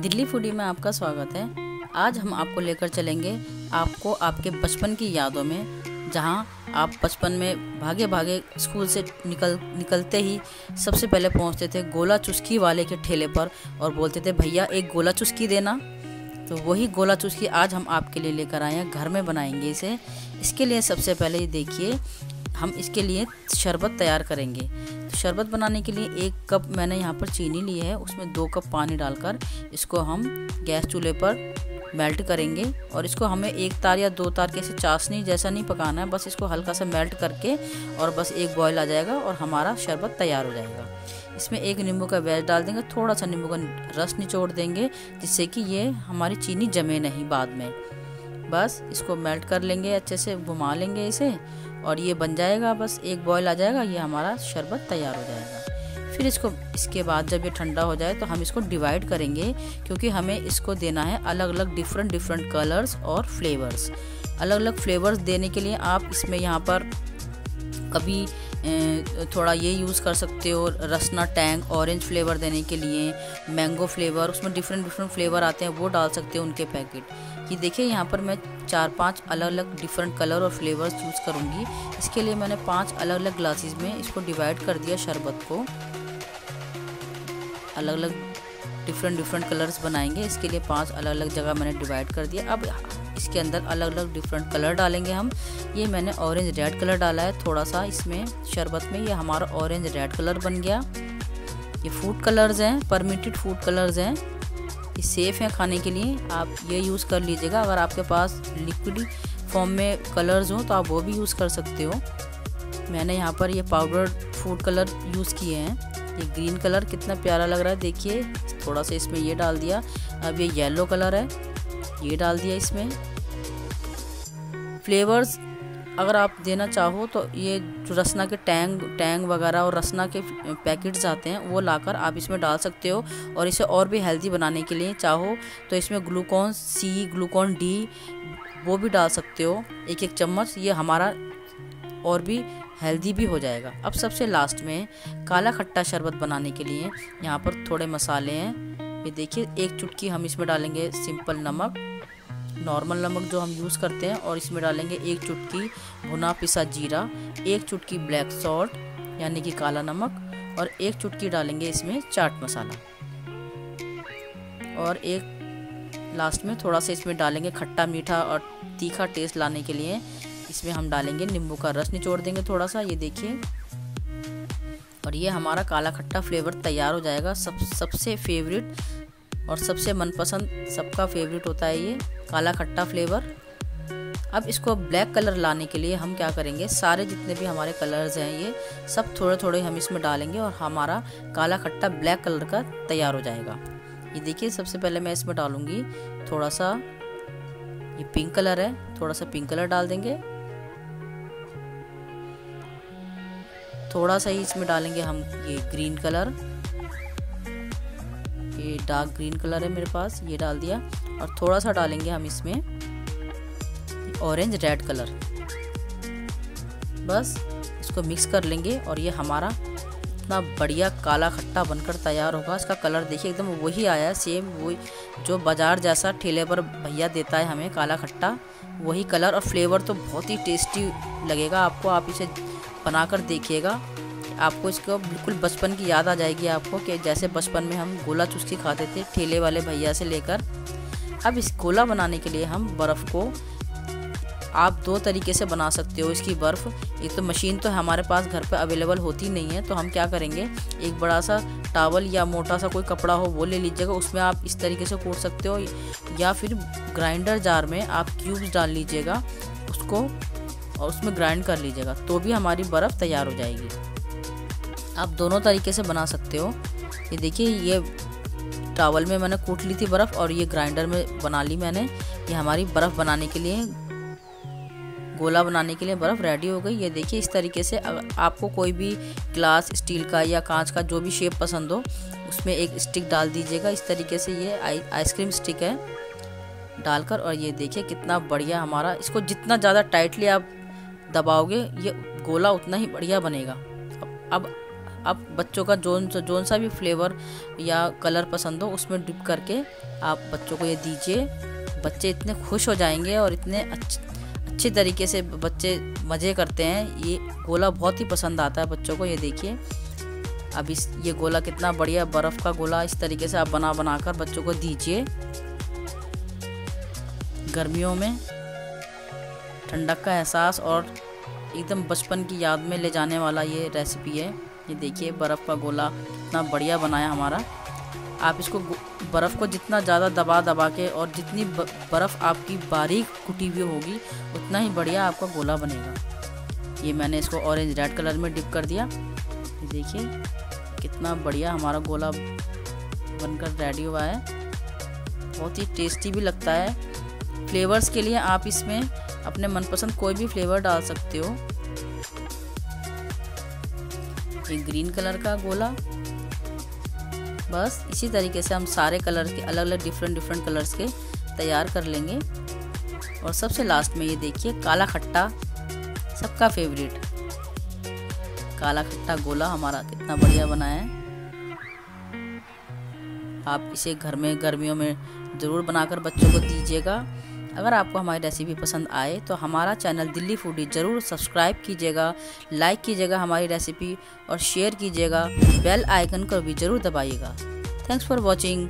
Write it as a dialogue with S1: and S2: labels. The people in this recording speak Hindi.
S1: दिल्ली फूडी में आपका स्वागत है। आज हम आपको लेकर चलेंगे आपको आपके बचपन की यादों में, जहाँ आप बचपन में भागे भागे स्कूल से निकल, निकलते ही सबसे पहले पहुँचते थे गोला चुस्की वाले के ठेले पर और बोलते थे, भैया, एक गोला चुस्की देना। तो वही गोला चुस्की आज हम आपके लिए लेकर आए हैं, घर में बनाएँगे इसे। इसके लिए सबसे पहले देखिए हम इसके लिए शरबत तैयार करेंगे। तो शरबत बनाने के लिए एक कप मैंने यहाँ पर चीनी ली है, उसमें दो कप पानी डालकर इसको हम गैस चूल्हे पर मेल्ट करेंगे और इसको हमें एक तार या दो तार के कैसे चाशनी जैसा नहीं पकाना है, बस इसको हल्का सा मेल्ट करके और बस एक बॉयल आ जाएगा और हमारा शरबत तैयार हो जाएगा। इसमें एक नींबू का वैज डाल देंगे थोड़ा सा नींबू का रस निचोड़ देंगे, जिससे कि ये हमारी चीनी जमे नहीं बाद में। बस इसको मेल्ट कर लेंगे, अच्छे से घुमा लेंगे इसे और ये बन जाएगा, बस एक बॉयल आ जाएगा, ये हमारा शरबत तैयार हो जाएगा। फिर इसको, इसके बाद जब ये ठंडा हो जाए तो हम इसको डिवाइड करेंगे, क्योंकि हमें इसको देना है अलग अलग डिफरेंट डिफरेंट कलर्स और फ्लेवर्स अलग अलग फ्लेवर्स देने के लिए आप इसमें यहाँ पर कभी थोड़ा ये यूज़ कर सकते हो, रसना, टैंग ऑरेंज फ्लेवर देने के लिए मैंगो फ्लेवर उसमें डिफरेंट डिफरेंट फ्लेवर आते हैं, वो डाल सकते हो उनके पैकेट ये देखिए, यहाँ पर मैं चार पाँच अलग अलग डिफरेंट कलर और फ्लेवर्स यूज़ करूँगी. इसके लिए मैंने पाँच अलग अलग ग्लासेस में इसको डिवाइड कर दिया शरबत को. अलग अलग डिफरेंट डिफरेंट कलर्स बनाएँगे. इसके लिए पाँच अलग अलग जगह मैंने डिवाइड कर दिया. अब इसके अंदर अलग अलग डिफरेंट कलर डालेंगे हम। ये मैंने ऑरेंज रेड कलर डाला है थोड़ा सा इसमें शरबत में। ये हमारा ऑरेंज रेड कलर बन गया। ये फ़ूड कलर्स हैं परमिटेड फ़ूड कलर्स हैं। ये सेफ़ हैं खाने के लिए। आप ये यूज़ कर लीजिएगा। अगर आपके पास लिक्विड फॉर्म में कलर्स हों तो आप वो भी यूज़ कर सकते हो। मैंने यहाँ पर ये पाउडर फ़ूड कलर यूज़ किए हैं। ये ग्रीन कलर कितना प्यारा लग रहा है, देखिए। थोड़ा सा इसमें ये डाल दिया। अब ये येलो कलर है। ये डाल दिया इसमें। फ्लेवर्स अगर आप देना चाहो तो ये जो रसना के टैंग टैंग वगैरह और रसना के पैकेट्स आते हैं, वो लाकर आप इसमें डाल सकते हो और इसे और भी हेल्दी बनाने के लिए चाहो तो इसमें ग्लूकोन सी, ग्लूकोन डी वो भी डाल सकते हो एक एक चम्मच, ये हमारा और भी हेल्दी भी हो जाएगा। अब सबसे लास्ट में काला खट्टा शरबत बनाने के लिए यहाँ पर थोड़े मसाले हैं। ये देखिए, एक चुटकी हम इसमें डालेंगे सिंपल नमक। नॉर्मल नमक जो हम यूज़ करते हैं और इसमें डालेंगे एक चुटकी भुना पिसा जीरा, एक चुटकी ब्लैक सॉल्ट यानी कि काला नमक, और एक चुटकी डालेंगे इसमें चाट मसाला। और एक लास्ट में थोड़ा सा इसमें डालेंगे खट्टा मीठा और तीखा टेस्ट लाने के लिए इसमें हम डालेंगे नींबू का रस। निचोड़ देंगे थोड़ा सा, ये देखिए। और ये हमारा काला खट्टा फ्लेवर तैयार हो जाएगा। सब, सबसे फेवरेट और सबसे मनपसंद, सबका फेवरेट होता है ये काला खट्टा फ्लेवर अब इसको ब्लैक कलर लाने के लिए हम क्या करेंगे? सारे जितने भी हमारे कलर्स हैं ये, सब थोड़े थोड़े हम इसमें डालेंगे और हमारा काला खट्टा ब्लैक कलर का तैयार हो जाएगा। ये देखिए, सबसे पहले मैं इसमें डालूँगी थोड़ा सा ये पिंक कलर है थोड़ा सा पिंक कलर डाल देंगे। थोड़ा सा ही इसमें डालेंगे हम ये ग्रीन कलर ये डार्क ग्रीन कलर है मेरे पास, ये डाल दिया। और थोड़ा सा डालेंगे हम इसमें ऑरेंज रेड कलर बस, इसको मिक्स कर लेंगे और ये हमारा इतना बढ़िया काला खट्टा बनकर तैयार होगा। इसका कलर देखिए, एकदम वही आया सेम वही जो बाज़ार जैसा ठेले पर भैया देता है हमें काला खट्टा, वही कलर और फ्लेवर तो बहुत ही टेस्टी लगेगा। आपको आप इसे बनाकर देखिएगा। आपको इसको बिल्कुल बचपन की याद आ जाएगी आपको कि जैसे बचपन में हम गोला चुस्की खाते थे ठेले वाले भैया से लेकर। अब इस गोला बनाने के लिए हम बर्फ़ को आप दो तरीके से बना सकते हो इसकी बर्फ़। एक तो मशीन तो हमारे पास घर पर अवेलेबल होती नहीं है तो हम क्या करेंगे? एक बड़ा सा टावल या मोटा सा कोई कपड़ा हो, वो ले लीजिएगा, उसमें आप इस तरीके से कूट सकते हो। या फिर ग्राइंडर जार में आप क्यूब्स डाल लीजिएगा, उसको और उसमें ग्राइंड कर लीजिएगा तो भी हमारी बर्फ़ तैयार हो जाएगी। आप दोनों तरीके से बना सकते हो। ये देखिए, ये टावल में मैंने कूट ली थी बर्फ़ और ये ग्राइंडर में बना ली मैंने। ये हमारी बर्फ़ बनाने के लिए, गोला बनाने के लिए बर्फ़ रेडी हो गई। ये देखिए, इस तरीके से आपको कोई भी ग्लास स्टील का या कांच का जो भी शेप पसंद हो, उसमें एक स्टिक डाल दीजिएगा। इस तरीके से ये आइसक्रीम स्टिक है डालकर और ये देखिए, कितना बढ़िया हमारा। इसको जितना ज़्यादा टाइटली आप दबाओगे, ये गोला उतना ही बढ़िया बनेगा। अब आप बच्चों का जोन जोन सा भी फ्लेवर या कलर पसंद हो, उसमें डिप करके आप बच्चों को ये दीजिए। बच्चे इतने खुश हो जाएँगे और इतने अच्छे अच्छे तरीके से बच्चे मज़े करते हैं। ये गोला बहुत ही पसंद आता है बच्चों को, ये देखिए। अब इस ये गोला कितना बढ़िया बर्फ़ का गोला, इस तरीके से आप बना बना कर बच्चों को दीजिए। गर्मियों में ठंडक का एहसास और एकदम बचपन की याद में ले जाने वाला ये रेसिपी है। ये देखिए बर्फ़ का गोला कितना बढ़िया बनाया हमारा। आप इसको बर्फ़ को जितना ज़्यादा दबा दबा के और जितनी बर्फ़ आपकी बारीक कुटी हुई होगी, उतना ही बढ़िया आपका गोला बनेगा। ये मैंने इसको ऑरेंज रेड कलर में डिप कर दिया। देखिए कितना बढ़िया हमारा गोला बनकर रेडी हुआ है। बहुत ही टेस्टी भी लगता है। फ्लेवर्स के लिए आप इसमें अपने मनपसंद कोई भी फ्लेवर डाल सकते हो। एक ग्रीन कलर का गोला। बस, इसी तरीके से हम सारे कलर के अलग अलग डिफरेंट डिफरेंट कलर्स के तैयार कर लेंगे। और सबसे लास्ट में ये देखिए, काला खट्टा, सबका फेवरेट काला खट्टा गोला हमारा कितना बढ़िया बना है। आप इसे घर में, गर्मियों में ज़रूर बनाकर बच्चों को दीजिएगा। अगर आपको हमारी रेसिपी पसंद आए तो हमारा चैनल दिल्ली फूडी ज़रूर सब्सक्राइब कीजिएगा लाइक कीजिएगा हमारी रेसिपी और शेयर कीजिएगा बेल आइकन को भी ज़रूर दबाइएगा। Thanks for watching